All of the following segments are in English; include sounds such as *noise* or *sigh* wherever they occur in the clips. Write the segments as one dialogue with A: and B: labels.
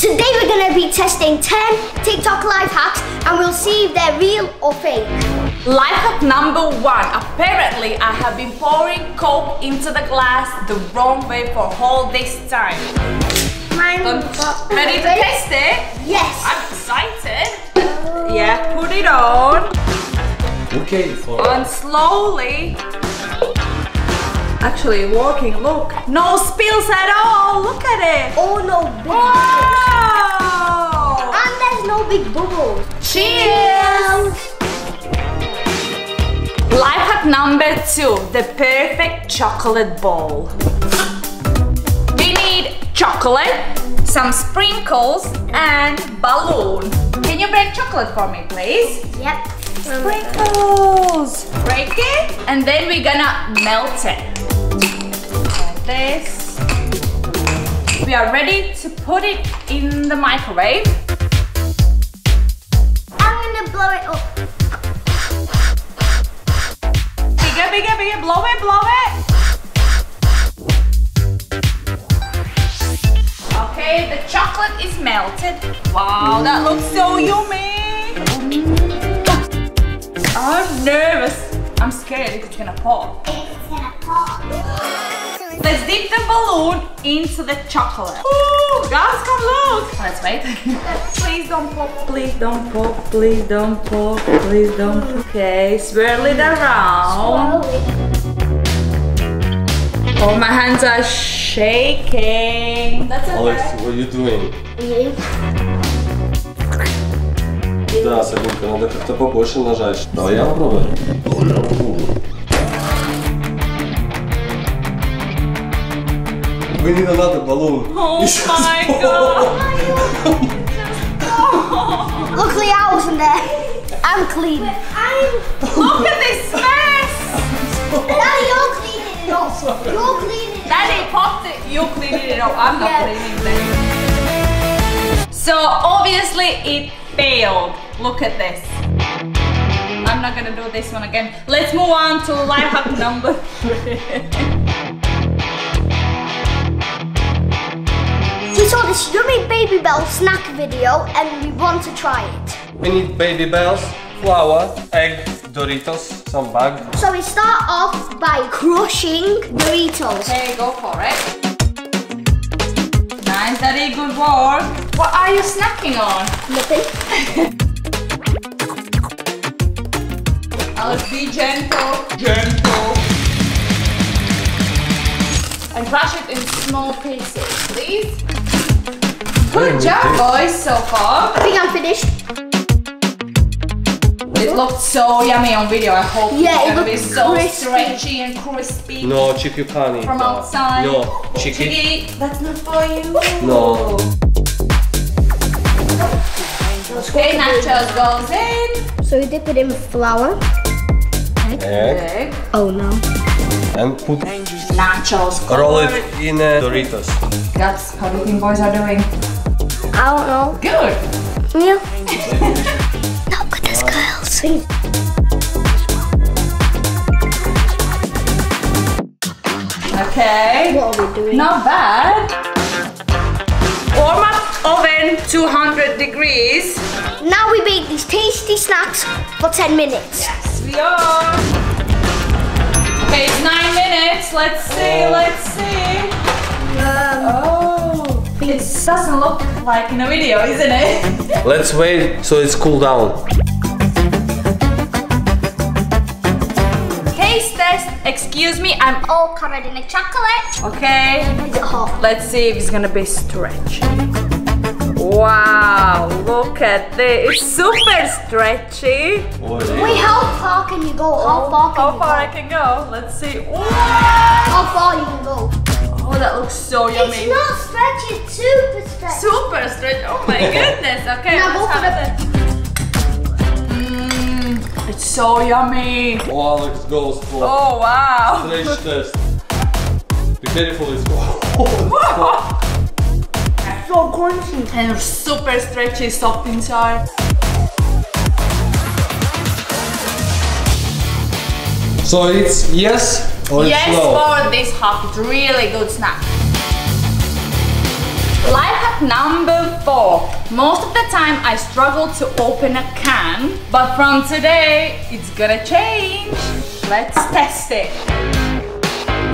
A: Today we're gonna be testing 10 TikTok life hacks and we'll see if they're real or fake.
B: Life hack number one. Apparently, I have been pouring Coke into the glass the wrong way for all this time.
A: Mine
B: Um,
A: got-
B: ready to test it?
A: Yes.
B: I'm excited. Yeah, put it on.
C: Okay, for
B: And slowly. Actually working, look. No spills at all. Look at it.
A: Oh no, big.
B: Wow!
A: And there's no big bubbles.
B: Cheers! Life hack number two, the perfect chocolate bowl. We need chocolate, some sprinkles, and balloon. Can you break chocolate for me, please?
A: Yep.
B: Sprinkles! Break it, and then we're gonna melt it. Like this. We are ready to put it in the microwave.
A: I'm gonna blow it up.
B: Bigger, bigger, bigger. Blow it, blow it. Okay, the chocolate is melted. Wow, that looks so yummy. gonna pop.
A: It's gonna pop.
B: Let's dip the balloon into the chocolate. Ooh, guys, come look. Let's wait. *laughs* please don't pop, please don't pop, please don't pop, please don't pop. Okay, swirl it around. Oh, my hands are shaking. That's
C: Alex, what are you doing? Да, Сабинка, надо как-то побольше нажать. Давай я попробую. we need another balloon.
B: Oh
C: it's
B: my god!
A: Luckily I wasn't there. I'm clean. I'm...
B: Look at this mess!
A: Daddy, you're cleaning it up. You're cleaning it
B: Daddy, pop it. You're cleaning it up. I'm not
A: yeah.
B: cleaning this. So obviously it failed. Look at this. I'm not gonna do this one again. Let's move on to life hack number three. *laughs*
A: saw this yummy Baby Bell snack video and we want to try it.
C: We need Babybels, flour, egg, Doritos, some bag.
A: So we start off by crushing Doritos.
B: Okay, go for it. Nice, Daddy. Good work. What are you snacking on?
A: Nothing.
B: Alice, be gentle. Gentle. And crush it in small pieces, please. Good job, boys, so far.
A: I think I'm finished.
B: It looked so yummy on video. I hope
A: Yeah,
B: it's
A: it
B: gonna be so
A: crispy.
B: stretchy and crispy
C: No, chick you can't eat
B: from outside.
C: No, chicky.
B: Chicky, that's not for you.
C: No.
B: Okay, nachos goes in.
A: So we dip it in flour.
C: Egg.
B: Egg.
A: Oh no.
C: And put
B: Nachos.
C: roll it in uh, Doritos.
B: That's how the think boys are doing.
A: I don't know.
B: Good.
A: Yeah. *laughs* Not good as girls.
B: Okay.
A: What are we doing?
B: Not bad. Warm up oven 200 degrees.
A: Now we bake these tasty snacks for 10 minutes.
B: Yes, we are. Okay, it's nine minutes. Let's see, oh. let's see. Um, oh, it doesn't look like in a video, isn't it? *laughs*
C: Let's wait so it's cool down.
B: Taste test. Excuse me, I'm
A: All covered in a chocolate.
B: okay.
A: Is it hot?
B: Let's see if it's gonna be stretchy. Wow, look at this. It's super stretchy.
A: Wait, how far can you go? How oh, far can
B: How
A: you
B: far I
A: go?
B: can go? Let's see. Wow.
A: How far you can go?
B: Oh, that looks so
A: It's
B: yummy.
A: not stretchy, it's super stretchy.
B: Super stretch. Oh my *laughs* goodness. Okay,
A: Now
B: let's
A: for
B: have it. Mmm, it's so yummy.
C: Oh, Alex goes for
B: Oh wow.
C: stretch *laughs* test. Be careful, it's oh, *laughs*
A: So crunchy.
B: And super stretchy, soft inside.
C: So it's yes or
B: yes
C: it's
B: for this hot. It's really good snack. Life hack number four. Most of the time I struggle to open a can, but from today it's gonna change. Let's test it.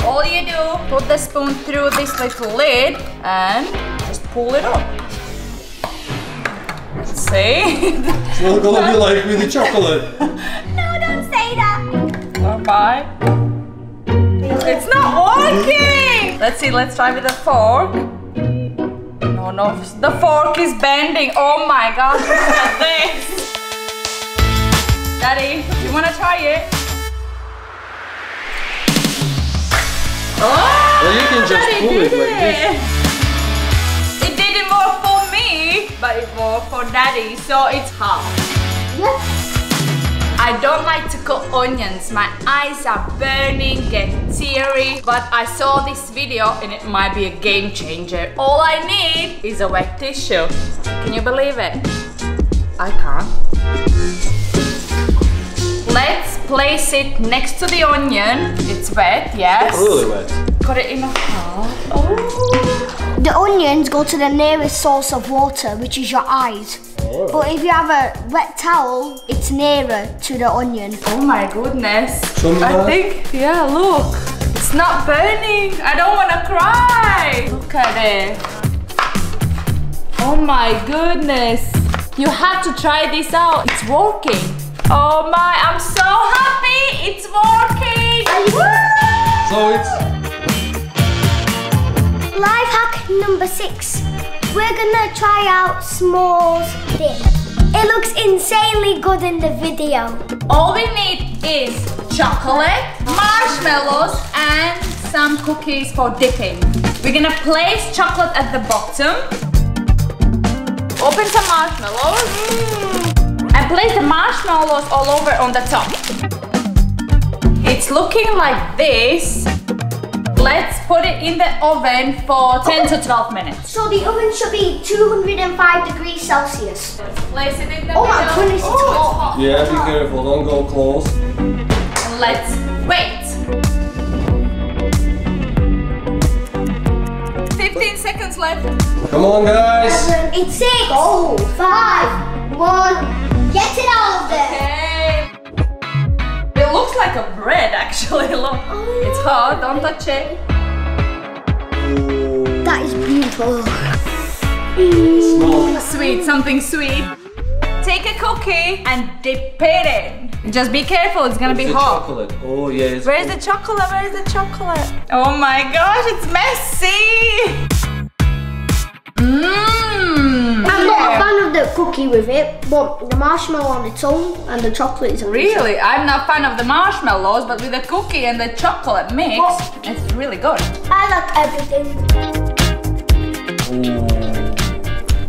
B: All you do, put the spoon through this little lid and just pull it up. See?
C: It's not gonna be like with the chocolate. *laughs*
A: No, don't say that.
B: Bye. It's not working! Let's see, let's try with a fork. No, no, the fork is bending. Oh my god, look at this. Daddy, you wanna try it? Oh,
C: Well, you can just
B: Daddy
C: pull it
B: did
C: like this.
B: it. It didn't work for me, but it worked for Daddy, so it's half.
A: Yes.
B: I don't like to cut onions. My eyes are burning, get teary. But I saw this video and it might be a game changer. All I need is a wet tissue. Can you believe it? I can't. Let's place it next to the onion. It's wet, yes.
C: Really wet.
B: Cut it in half. Oh.
A: The onions go to the nearest source of water, which is your eyes.
C: Alright.
A: But if you have a wet towel, it's nearer to the onion.
B: Oh my goodness.
C: Show
B: I think, yeah, look. It's not burning. I don't want to cry. Look at it. Oh my goodness. You have to try this out. It's working. Oh my, I'm so happy. It's working. Woo!
C: So it's
A: Life hack number six. We're gonna try out s'mores dip. It looks insanely good in the video.
B: All we need is chocolate, marshmallows, and some cookies for dipping. We're gonna place chocolate at the bottom. Open some marshmallows. And place the marshmallows all over on the top. It's looking like this. Let's put it in the oven for 10 to 12 minutes.
A: So the oven should be 205 degrees Celsius.
B: Place it in the
A: Oh my goodness, it's
B: Oh,
A: hot.
C: yeah. Be careful. Don't go close.
B: And Let's wait. 15 seconds left.
C: Come on, guys.
A: Seven, eight, six, oh, five, one. Get it out of there.
B: Okay. It looks like a bread actually. *laughs* Look. It's hard, don't touch it.
A: That is beautiful.
C: Smell.
B: Sweet, something sweet. Take a cookie and dip it in. Just be careful, it's gonna be
C: the
B: hot.
C: chocolate. Oh yeah. It's
B: Where's the chocolate? Where's the chocolate? Oh my gosh, it's messy! Mmm! Hmm.
A: I'm not a fan of the cookie with it, but the marshmallow on its own and the chocolate is amazing.
B: Really? I'm not a fan of the marshmallows, but with the cookie and the chocolate mix,
A: Oh.
B: it's really good.
A: I like everything.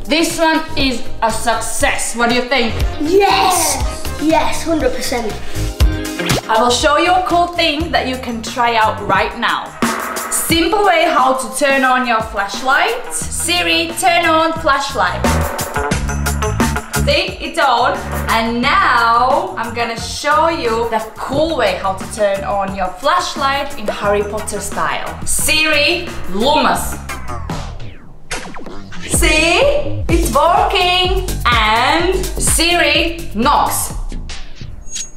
B: This one is a success. What do you think?
A: Yes! Yes, 100%.
B: I will show you a cool thing that you can try out right now. Simple way how to turn on your flashlight. Siri, turn on flashlight. See, it's on. And now I'm gonna show you the cool way how to turn on your flashlight in Harry Potter style. Siri, Lumos. See? It's working. And Siri, Nox.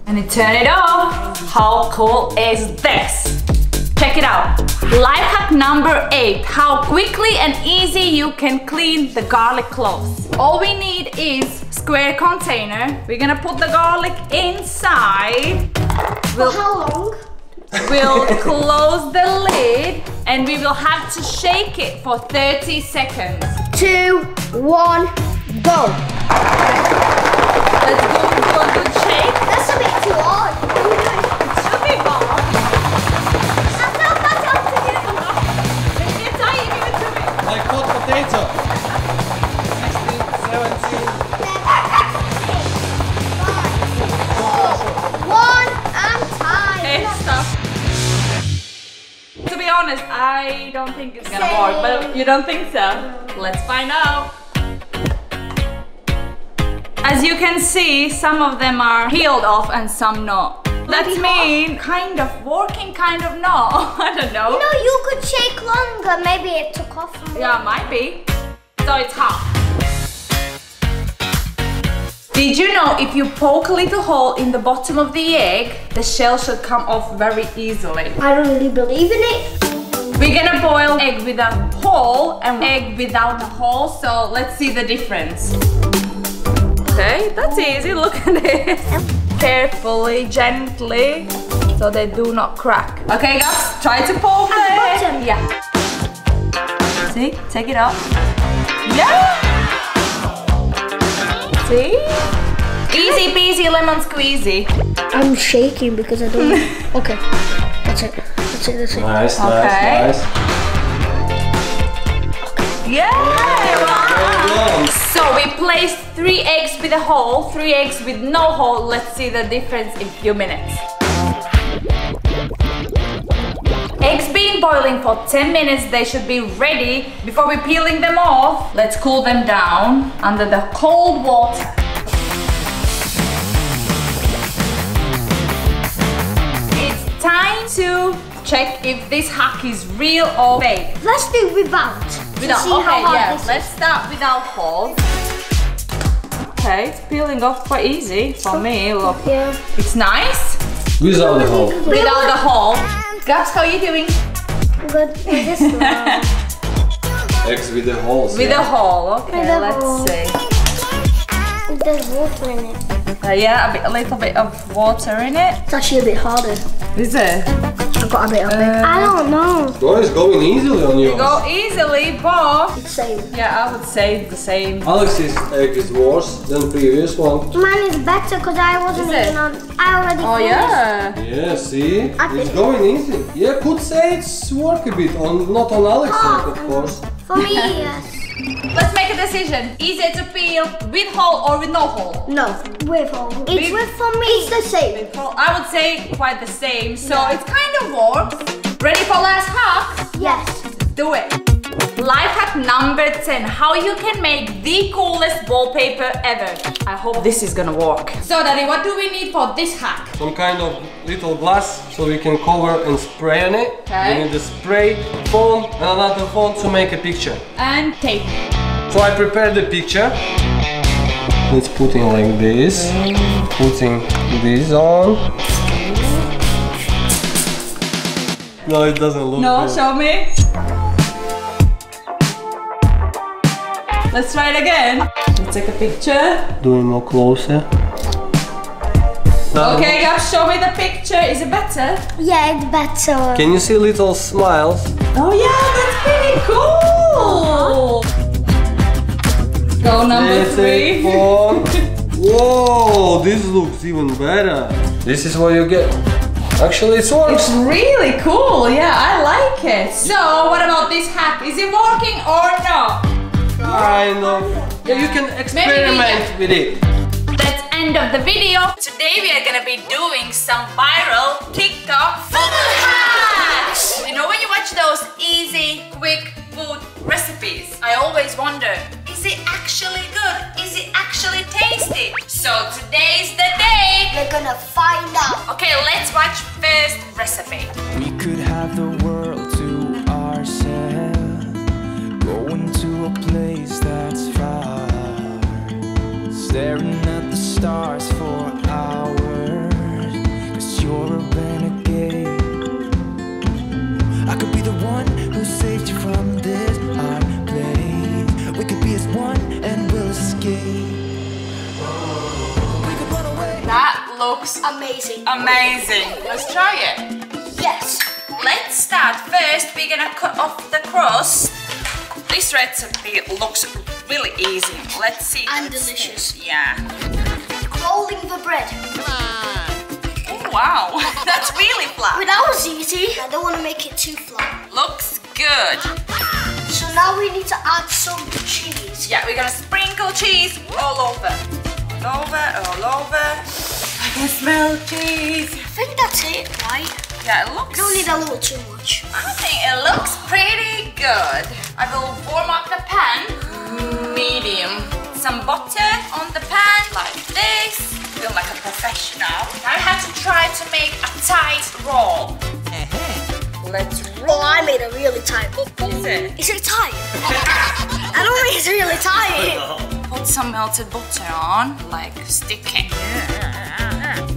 B: And turn it off. How cool is this? Check it out. Life hack number eight. How quickly and easy you can clean the garlic cloves. All we need is square container. We're gonna put the garlic inside. We'll,
A: How long?
B: we'll *laughs* close the lid and we will have to shake it for 30 seconds.
A: Two, one, go.
B: Let's go do a good shake.
A: That's a bit too hard.
C: Potato. 16, 17.
A: One and time.
B: Okay, stop. To be honest, I don't think it's gonna work, but you don't think so? Let's find out. As you can see, some of them are peeled off and some not. That
A: Maybe
B: mean kind of working, kind of not. *laughs* I don't know.
A: You know, you could shake longer. Maybe it took off.
B: Yeah, might be. so it's hot. Did you know if you poke a little hole in the bottom of the egg, the shell should come off very easily?
A: I don't really believe in it.
B: We're gonna boil egg with a hole and egg without a hole, so let's see the difference. Okay, that's easy, look at this. Carefully, gently, so they do not crack. Okay guys, try to poke
A: At the
B: the egg.
A: bottom?
B: Yeah. See, take it out. Yeah! See? Easy peasy lemon squeezy.
A: I'm shaking because I don't. *laughs* okay, that's it. That's it. That's it.
C: Nice,
B: Okay.
C: nice, nice.
B: Yeah!
C: Well done.
B: So we placed three eggs with a hole, three eggs with no hole. Let's see the difference in few minutes. Eggs been boiling for 10 minutes, they should be ready. Before we peeling them off, let's cool them down under the cold water. It's time to check if this hack is real or fake.
A: Let's do without.
B: Without,
A: see
B: okay, yeah. Let's start without holes. Okay, it's peeling off quite easy for me. Look,
A: is. Yeah.
B: it's nice
C: Without the hole.
B: without the hole. Gabs, how are you doing?
A: Good. With this one.
C: Eggs with the holes.
B: With
C: yeah.
B: a hole. Okay,
A: With a
B: let's
A: hole.
B: see.
A: There's water in it.
B: Uh, yeah, a, bit, a little bit of water in it.
A: It's actually a bit harder.
B: Is it?
A: I've got a bit of it.
B: Uh,
A: I don't know.
C: Well, it's going easily on yours.
B: You go easily, but
A: It's same.
B: yeah, I would say the same.
C: Alex's egg is worse than previous one.
A: Mine is better because I wasn't
B: Is it?
A: even on. I already.
B: Oh
A: finished.
B: yeah.
C: Yeah, see?
A: I
C: It's
A: think-
C: going easy. Yeah, could say it's work a bit on not on Alex's egg, of course.
A: For me, yes.
B: Let's make a decision. Easier to peel with hole or with no hole?
A: No. With hole. It's
B: With-
A: with for me. It's the same.
B: With hole, I would say quite the same. So it's kind of works. Ready for last hack?
A: Yes.
B: Do it. Life hack number 10. How you can make the coolest wallpaper ever. I hope this is gonna work. So Daddy, what do we need for this hack?
C: Some kind of little glass so we can cover and spray on it.
B: Okay.
C: We need a spray, phone and another phone to make a picture.
B: And tape.
C: So I prepared the picture. Let's put in like this. Putting this on. No, it doesn't look
B: No,
C: good.
B: show me. Let's try it again. Let's take a picture.
C: Do Doing more closer. Now,
B: Okay, guys, show me the picture. Is it better?
A: Yeah, it's better.
C: Can you see little smiles?
B: Oh yeah, that's pretty cool. Go number
C: Let's
B: three.
C: take *laughs* phone. Whoa, this looks even better. This is what you get. Actually, it works.
B: It's really cool. Yeah, I like it. So, what about this hack? Is it working or not?
C: Kind of. Yeah, you can experiment with it.
B: That's end of the video. Today we are gonna be doing some viral TikTok food hacks. You know when you watch those easy, quick food recipes, I always wonder, is it actually good? Is it actually tasty? So today's the day.
A: We're gonna find out.
B: Okay, let's watch first recipe.
D: We could have the staring at the stars for hours. Cause you're a renegade. I could be the one who saved you from this hard place. We could be as one and we'll escape. We could run away.
B: That looks
A: Amazing.
B: amazing. Let's try it.
A: Yes.
B: Let's start. First, we're gonna cut off the crust. This recipe looks really easy. Let's see.
A: And delicious.
B: Yeah.
A: Rolling the bread.
B: Oh, wow, *laughs* that's really flat.
A: Well, that was easy. I don't want to make it too flat.
B: Looks good.
A: So now we need to add some cheese.
B: Yeah, we're gonna sprinkle cheese all over. All over, all over. I can smell cheese.
A: I think that's it, right?
B: Yeah, it looks.
A: Don't need a little too much.
B: I think it looks pretty good. I will warm up the pan, medium. Some butter on the pan, like this. Feel like a professional. Now I have to try to make a tight roll. Uh-huh. Let's roll.
A: Oh, I made a really tight. roll.
B: Is it?
A: Is it tight? *laughs* I don't think it's really tight.
B: Put some melted butter on, like stick it.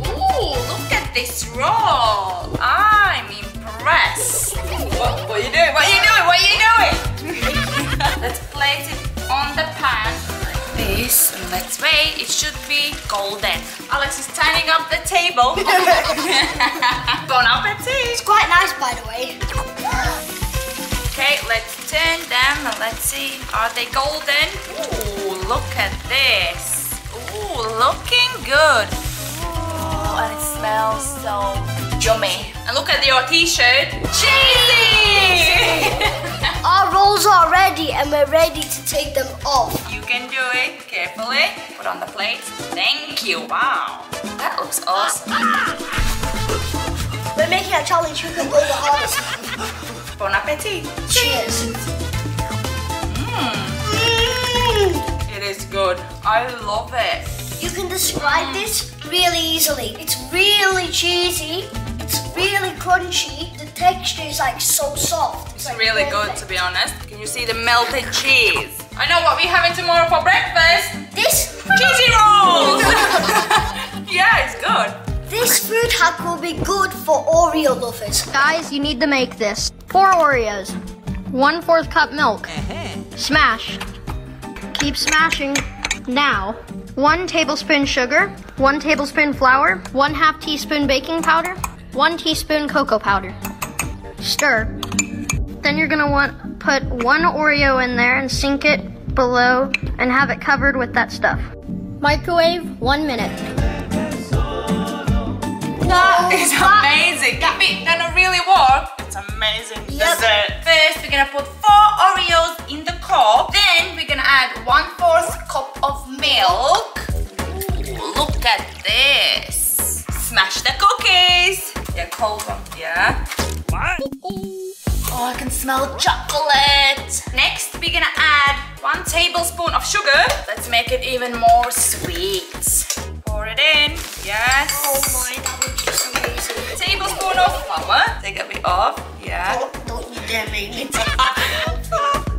B: Ooh, look at this roll. I'm impressed. What, what are you doing? What are you doing? What are you doing? *laughs* let's place it on the pan like this. And let's wait. It should be golden. Alex is tidying up the table. *laughs* bon appetit.
A: It's quite nice, by the way.
B: Okay, let's turn them and let's see. Are they golden? Ooh, look at this. Ooh, looking good. Ooh, and it smells so yummy. And look at your t-shirt. Cheesy!
A: Our rolls are ready and we're ready to take them off.
B: you can do it carefully. Put on the plate. Thank you. Wow. That looks awesome.
A: We're making a challenge who can go the hardest.
B: Bon appetit.
A: Cheers. Mmm.
B: It is good. I love it.
A: You can describe hmm. this really easily. It's really cheesy. It's really crunchy. The texture is like so soft.
B: It's
A: like
B: really good to be honest. Can you see the melted cheese? I know what we're having tomorrow for breakfast.
A: This
B: Cheesy rolls! *laughs* yeah, it's good.
A: this food hack will be good for Oreo lovers.
E: Guys, you need to make this. Four Oreos, one fourth cup milk. Uh-huh. Smash. Keep smashing. Now, one tablespoon sugar, one tablespoon flour, one half teaspoon baking powder, one teaspoon cocoa powder. Stir. Then you're gonna want put one Oreo in there and sink it below and have it covered with that stuff. Microwave one minute.
B: That is amazing. That meat gonna really work. It's amazing
A: Yep.
B: dessert. Uh, first, we're gonna put four Oreos in the cup. Then we're gonna add one fourth cup of milk. Ooh, look at this. Smash the cookies. Yeah, cold one. Yeah. Oh, I can smell chocolate. Next, we're gonna add one tablespoon of sugar. Let's make it even more sweet. Pour it in. Yes.
A: Oh my, that would be so amazing.
B: Tablespoon of flour. Take a bit off. Yeah.
A: Don't, don't you dare make me.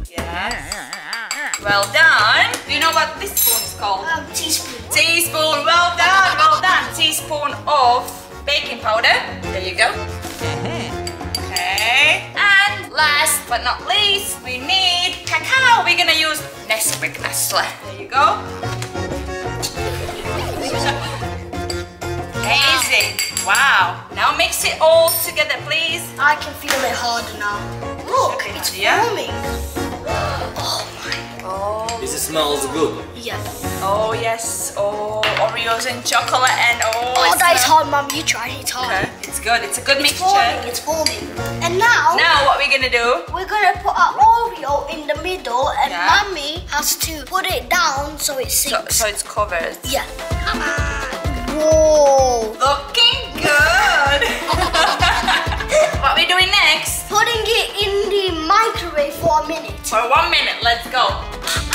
B: yes. Well done. Do you know what this spoon is called?
A: Um, teaspoon.
B: Teaspoon. Well done. Well done. Teaspoon of baking powder. There you go. Last but not least, we need cacao. We're gonna use Nesquik Nestle. There you go. Amazing. Wow. Now mix it all together, please.
A: I can feel it harder now. Look, it's
B: yeah.
A: forming. Oh
B: Oh.
C: This smells good.
A: Yeah.
B: Oh yes. Oh, Oreos and chocolate and oh.
A: Oh,
B: it
A: that is hard, Mum. You try. It's hard.
B: Okay. It's good. It's a good
A: It's
B: mixture.
A: forming. It's forming. And now,
B: Now what we're gonna do?
A: we're gonna put our Oreo in the middle, and
B: Yeah.
A: Mummy has to put it down so it sinks.
B: so it's covered.
A: yeah. Come on. Whoa.
B: Looking good. *laughs* what we doing next?
A: Putting it in the microwave for a minute.
B: For one minute. Let's go. Ah,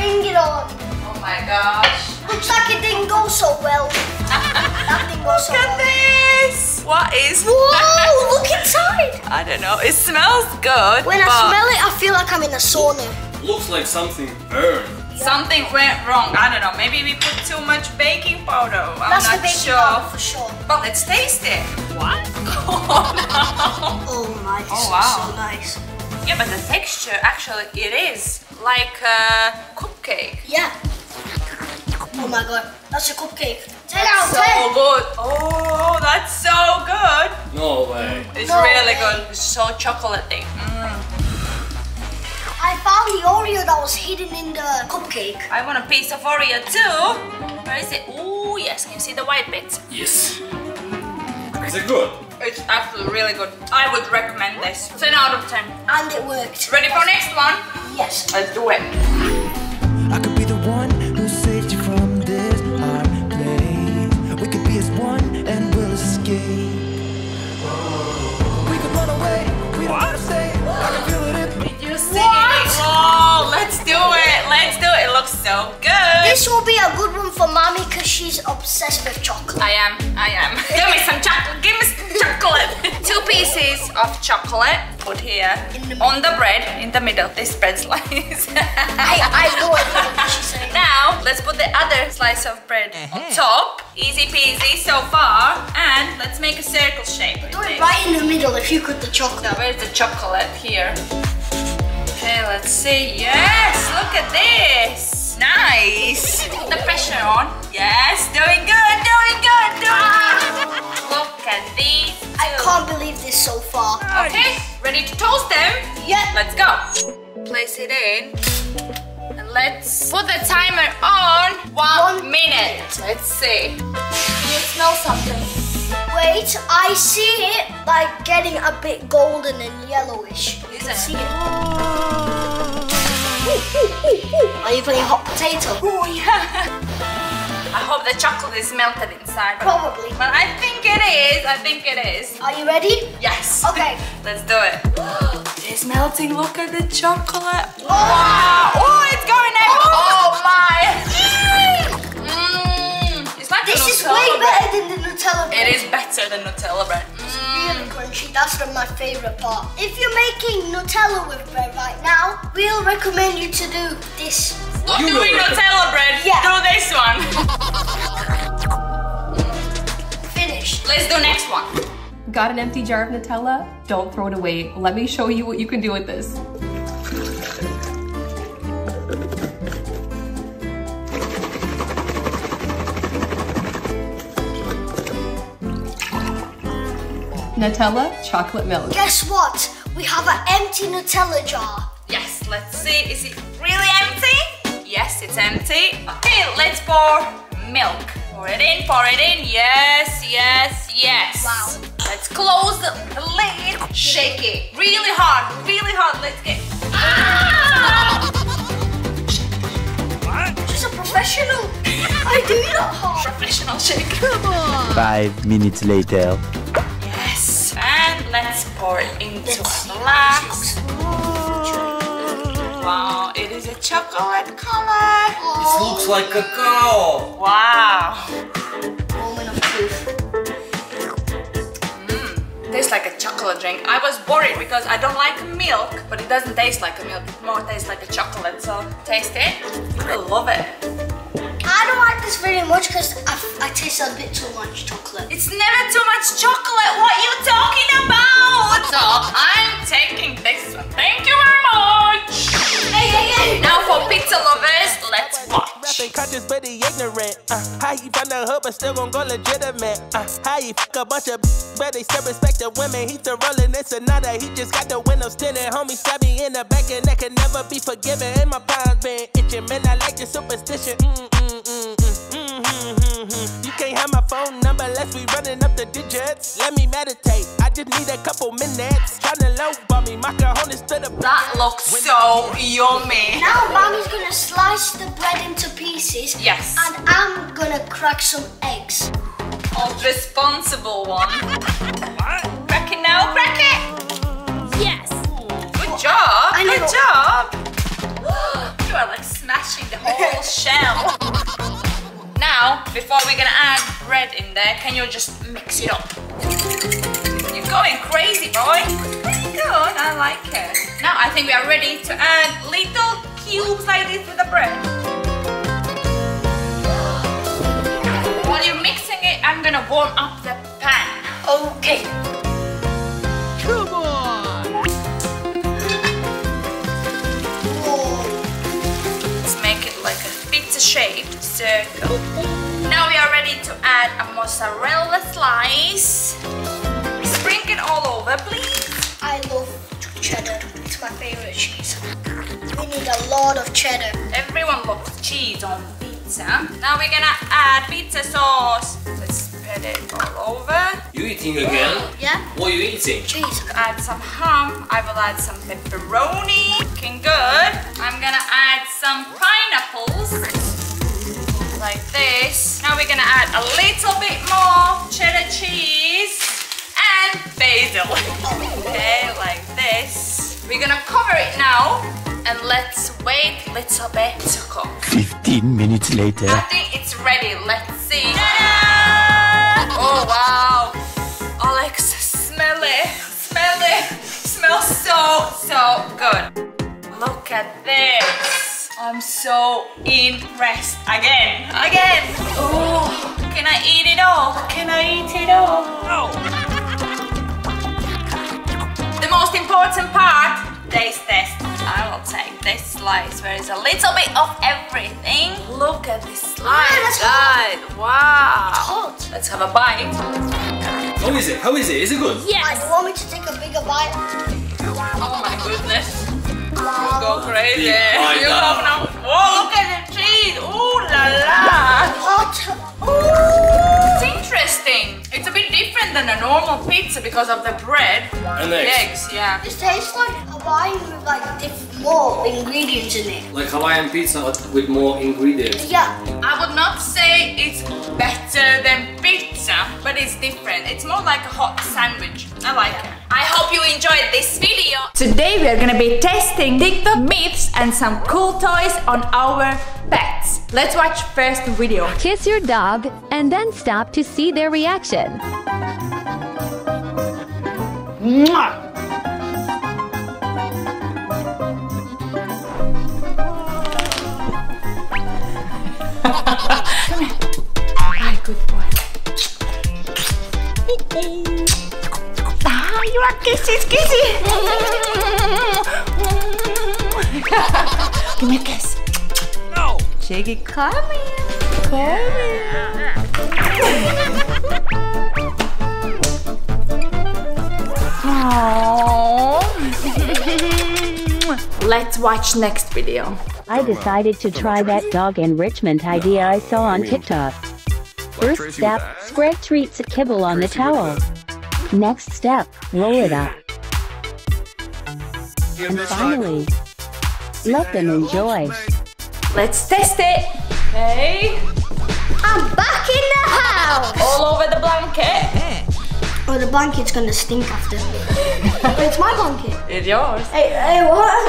A: Bring it on.
B: Oh my gosh.
A: Looks like it didn't go so well. *laughs* that didn't go so
B: Look at
A: well.
B: this. What is?
A: Whoa! Look inside.
B: I don't know. It smells good.
A: When I smell it, I feel like I'm in a sauna.
C: Looks like something burned.
B: something went wrong. I don't know. Maybe we put too much baking powder. I'm
A: That's
B: not
A: the baking
B: sure.
A: powder for sure.
B: But let's taste it. What? *laughs* oh no.
A: Oh my, this
B: Oh, wow.
A: so nice.
B: Yeah, but the texture actually it is like a cupcake.
A: Yeah. Oh my god, that's a cupcake. 10 out of
B: So good. Oh, that's so good.
C: No way.
B: It's
A: No
B: really
A: way.
B: good. It's so chocolatey. Mm.
A: I found the Oreo that was hidden in the cupcake.
B: I want a piece of Oreo too. Where is it? Oh yes, can you see the white bits?
C: Yes. Is it good?
B: It's absolutely really good. I would recommend this. 10 out of 10.
A: And it worked.
B: Ready for next one?
A: Yes.
B: Let's do it. Looks so good.
A: This will be a good one for mommy because she's obsessed with chocolate.
B: I am, I am. *laughs* Give me some chocolate, give me some chocolate. *laughs* Two pieces of chocolate, put here,
A: the
B: on the bread, in the middle, this bread slice.
A: I, I know what she's saying. *laughs*
B: now, let's put the other slice of bread on uh-huh. top. Easy peasy so far. And let's make a circle shape. with
A: Do it right in the middle if you could the chocolate.
B: Now, where's the chocolate? Here. Okay, let's see. Yes, look at this. Nice. Put the pressure on. Yes, doing good, doing good, doing good. *laughs* Look at these.
A: I can't believe this so far.
B: Okay, ready to toast them?
A: Yeah.
B: Let's go. Place it in. And let's put the timer on one,
A: One
B: minute. Let's see. Can you smell something?
A: Wait, I see it like getting a bit golden and yellowish.
B: Is
A: I
B: it?
A: see it. Are you playing hot potato?
B: Oh yeah. *laughs* I hope the chocolate is melted inside.
A: Probably.
B: But I think it is. I think it is.
A: Are you ready?
B: Yes. *laughs*
A: Okay.
B: Let's do it. *gasps* It's melting. Look at the chocolate. Wow. Oh, it's going out. Oh, oh my. It's like
A: This
B: a
A: is
B: Nutella
A: way
B: bread.
A: better than the Nutella bread.
B: It is better than Nutella bread. Mm.
A: Really crunchy. That's the- my favorite part. If you're making Nutella with bread right now, we'll recommend you to do this.
B: Not
C: You
B: doing. Nutella bread.
A: Yeah.
B: Do this one.
A: Finished.
B: Let's do next one.
F: Got an empty jar of Nutella? Don't throw it away. Let me show you what you can do with this. Nutella, chocolate milk.
A: Guess what? We have an empty Nutella jar.
B: Yes, let's see. Is it really empty? Yes, it's empty. Okay, let's pour milk. Pour it in, pour it in. Yes, yes, yes.
A: Wow.
B: Let's close the the lid. Shake it really hard, really hard. Let's get. Ah!
A: She's a professional. I do that hard.
B: Professional shake.
G: Five minutes later.
B: Yes. And let's pour it into a glass. Wow, it is a chocolate color.
C: This looks like cacao.
B: Wow.
A: Moment of truth.
B: Mm, tastes like a chocolate drink. I was worried because I don't like milk, but it doesn't taste like a milk. It more tastes like a chocolate. So taste it. I love it.
A: I don't like this very much because I, I taste a bit too much chocolate.
B: It's never too much chocolate. What are you talking about? So I'm taking this one. Thank you very much. Now for pizza lovers, let's watch.
H: Rapping conscious but he ignorant. Uh, how you from the hood but still gon' go legitimate? Uh, how you fuck a bunch of but they still respect the women? He still rolling in Sonata. He just got the windows tinted. Homie stab me in the back and that can never be forgiven. And my palms been itching. Man, I like your superstition. Mm, mm, mm, mm, mm. Mm-hmm, mm-hmm. You can't have my phone number unless we running up the digits. Let me meditate. I just need a couple minutes. Tryna low bomb me. My cojones to the
B: That looks so yummy.
A: Now mommy's gonna slice the bread into pieces.
B: Yes.
A: And I'm gonna crack some eggs.
B: Oh, responsible one. Crack it now, crack it.
A: Yes.
B: Good job.
A: I
B: Good
A: know.
B: job. *gasps* you are like smashing the whole shell. Now, before we're gonna add bread in there, can you just mix it up? You're going crazy, boy. Pretty good. I like it. Now I think we are ready to add little cubes like this with the bread. While you're mixing it, I'm gonna warm up the pan.
A: Okay.
B: Let's make it like a pizza shaped circle. Now we are ready to add a mozzarella slice. Sprinkle it all over, please.
A: I love cheddar. It's my favorite cheese. We need a lot of cheddar.
B: Everyone loves cheese on pizza. Now we're gonna add pizza sauce. Let's spread it all over.
C: You eating again?
A: Yeah?
C: What are you eating?
A: Cheese.
B: Add some ham. I will add some pepperoni. Looking good. I'm gonna add some pineapples. Like this. Now we're gonna add a little bit more cheddar cheese and basil. *laughs* Okay, like this. We're gonna cover it now and let's wait a little bit to cook.
G: Fifteen minutes later.
B: I think it's ready. Let's see. Oh wow. Alex, smell it. Smell it. Smells so, so good. Look at this. I'm so impressed. Again. Again. Oh, can I eat it all? Can I eat it all? The most important part, taste test. I will take this slice where is a little bit of everything. Look at this slice, guys. Wow. Hot. Let's have a bite.
C: How is it? How is it? Is it good?
A: Yes. You want me to take a bigger bite?
B: Oh my goodness. You go crazy.
C: I *laughs*
B: you
C: know.
B: go because of the bread.
C: And
B: The
C: eggs.
B: eggs, yeah.
A: This tastes like Hawaiian with like diff- more ingredients in it.
C: Like Hawaiian pizza but with more ingredients.
A: Yeah.
B: I would not say it's better than pizza, but it's different. It's more like a hot sandwich. I like it. I hope you enjoyed this video. Today we are gonna be testing TikTok myths and some cool toys on our pets. Let's watch first video.
I: Kiss your dog and then stop to see their reaction.
B: Mwah! Come here. Hi, good boy. Ah, you are kisses, kisses. Give me a kiss. No. Shaggy, come here. Come Let's watch next video.
I: I decided to try that dog enrichment idea I saw on TikTok. First step, spread treats at kibble on the towel. Next step, roll it up. And finally, let them enjoy.
B: Let's test it. Okay.
A: I'm back in the house.
B: All over the blanket.
A: Oh, the blanket's gonna stink after. *laughs* it's my blanket.
B: It's yours.
A: Hey, hey, what?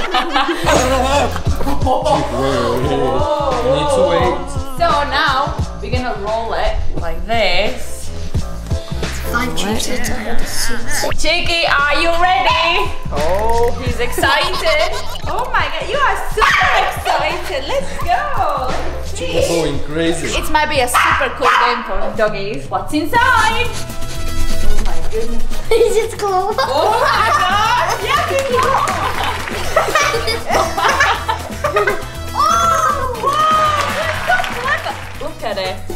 C: Need to wait.
B: So now we're gonna roll it like this.
A: Five chips inside the seats.
B: Chicky, are you ready? Oh, *laughs* he's excited. oh my god, you are super ah! excited. Let's go. Let's.
C: Going crazy.
B: It might be a super cool game for doggies. What's inside? Goodness.
A: Is it cool?
B: Oh my god. *laughs* Yeah, Kiki.
A: oh!
B: Wow, look at it.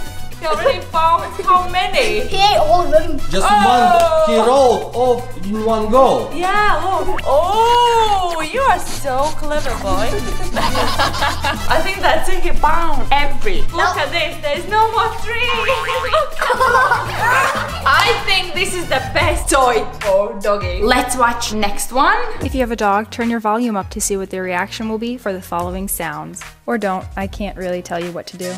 B: He already found how many?
A: He ate all of them.
C: Just
B: Oh.
C: one, he rolled off in one go.
B: Yeah, look. Oh, you are so clever, boy. *laughs* I think that's it. He found every. Look at this. There's no more tree. *laughs* I think this is the best toy for doggy. Let's watch next one.
J: If you have a dog, turn your volume up to see what their reaction will be for the following sounds. Or don't, I can't really tell you what to do.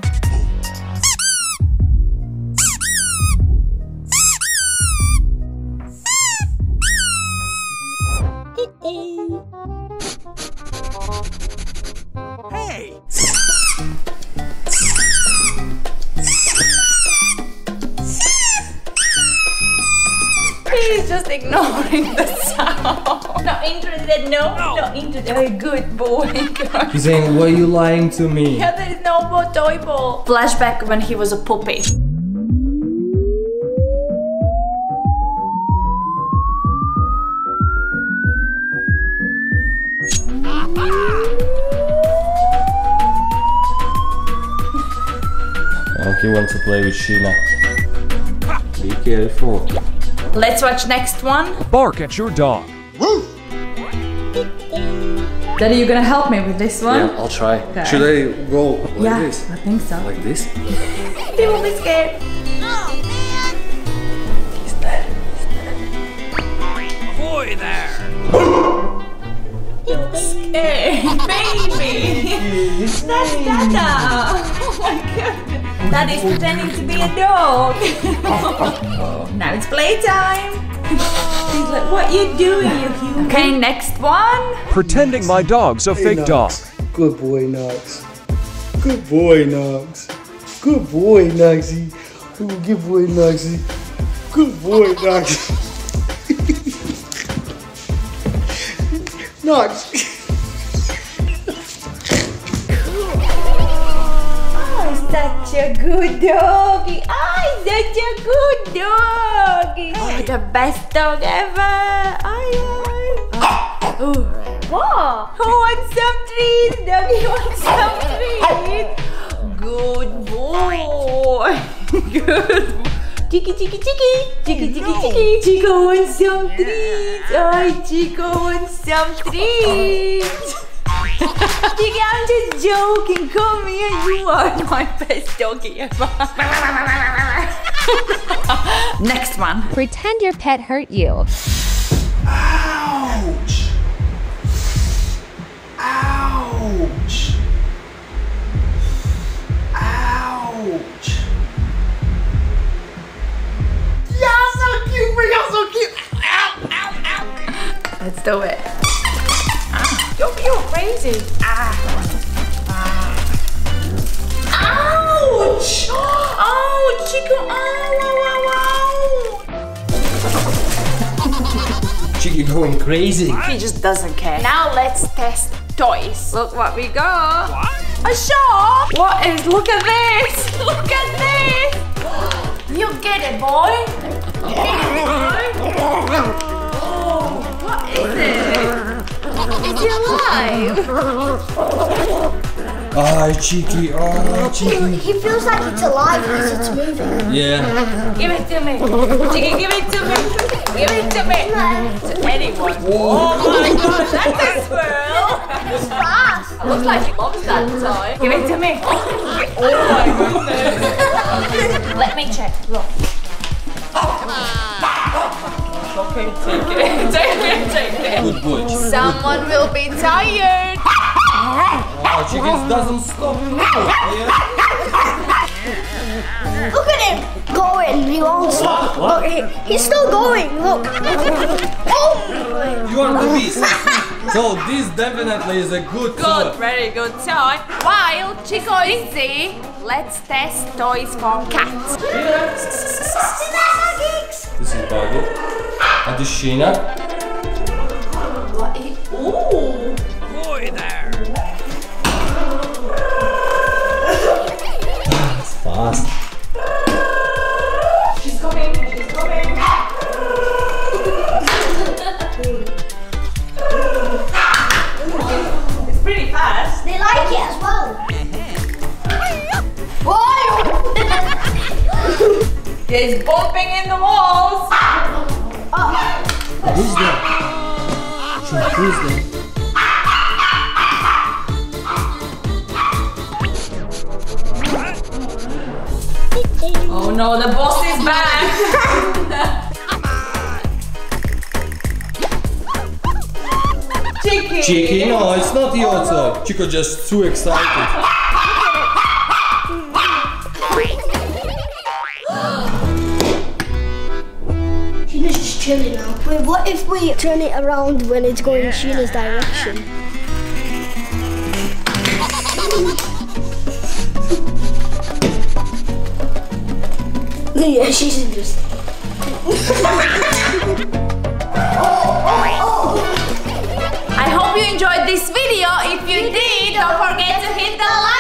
D: Hey!
B: He's just ignoring the sound. Not interested, no. Not interested. Good boy.
C: He's saying, why are you lying to me?
B: Yeah, there is no more toy ball. Flashback when he was a puppy.
C: He wants to play with Sheena. Be careful.
B: Let's watch next one.
K: Bark at your dog. Woof!
B: Daddy, you gonna help me with this one?
C: Yeah, I'll try.
B: Okay.
C: Should I go like
B: Yeah,
C: this?
B: I think so.
C: Like this?
B: He will be scared.
K: Ahoy there!
B: Scared, *laughs* baby. That's Dada. *laughs* Oh my god. Daddy's pretending to be a dog. *laughs* now it's playtime. He's like, what you doing, you human? Okay, next one.
K: Pretending my dog's a fake dog.
C: Good boy, Knox. Good boy, Knox.
L: Good boy, Noxie. Oh, good boy, Noxie. Good boy, Noxie. *laughs* Nox.
B: A good doggy. Oh, such a good doggy. Oh, the best dog ever. Ay, ay. Oh. What? Who wants some treats? Doggy *laughs* wants some oh. treats. Good boy. *laughs* Good boy. Chicky, chicky, chicky, chicky, chicky, chicky. Chico wants some treats. Ay, Chico wants some *laughs* treats. Chicky, I'm just joking. Come here. You are my best doggy ever. Next one.
M: Pretend your pet hurt you.
L: Ouch. Ouch. Ouch.
B: Yeah, so cute. Bring out so cute. Ow, ow, ow. Let's do it. Ah, you're, you're. Ah. ah. Ouch! Oh, Chico. Ow, ow, ow,
C: Chicky going crazy.
B: He just doesn't care. Now let's test toys. Look what we got. A shop. What is? Look at this. *laughs* Look at this. You get it, boy. You *laughs* get it, boy. Oh, what is it? It's alive.
C: Ah, Chicky, oh, Chicky.
A: He feels like it's alive because it's moving.
C: Yeah.
B: Give it to me. Chicky, give it to me. Give it to me. To anyone. Oh my gosh, that's a squirrel.
A: It's fast.
B: Looks like he loves that toy. Give it to me. Oh my goodness. *laughs* Let me check. Look. Okay, take it. Take it, take it.
C: Good boy.
B: Someone will be tired.
C: Oh, Chicky doesn't stop. Yeah.
A: Look at him going. He won't stop. Look, he, he's still going. Look. Oh!
C: You are the beast. So this definitely is a good
B: Good,
C: toy.
B: very good toy. While Chico is busy, let's test toys for cats.
C: This is Buggy. And this Sheena. It's
B: bumping in the walls.
C: Who's there? Chicky, who's there?
B: Oh no, the boss is back. *laughs* Chicky.
C: Chicky, no, it's not your toy. Chico just too excited.
A: Wait, what if we turn it around when it's going in Sheena's direction? *laughs* yeah, she's interested.
B: I hope you enjoyed this video. If you did, don't forget to hit the like